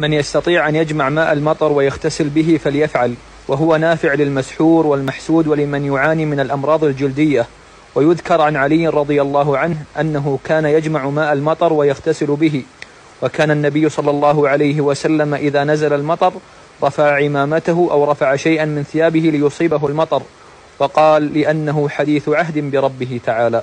من يستطيع أن يجمع ماء المطر ويغتسل به فليفعل وهو نافع للمسحور والمحسود ولمن يعاني من الأمراض الجلدية. ويذكر عن علي رضي الله عنه أنه كان يجمع ماء المطر ويغتسل به. وكان النبي صلى الله عليه وسلم إذا نزل المطر رفع عمامته أو رفع شيئا من ثيابه ليصيبه المطر وقال لأنه حديث عهد بربه تعالى.